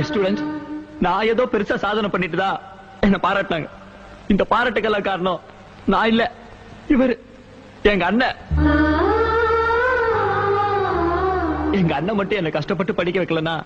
Students நான் ஏதோ பெருசா சாதனை பண்ணிட்டுதான் என்ன பாராட்டினாங்க. இந்த பாராட்டுக்கெல்லாம் காரணம் நான் இல்ல இவரு. எங்க அண்ணன். எங்க அண்ணன் மட்டும் என்ன கஷ்டப்பட்டு படிக்க வைக்கலன்னா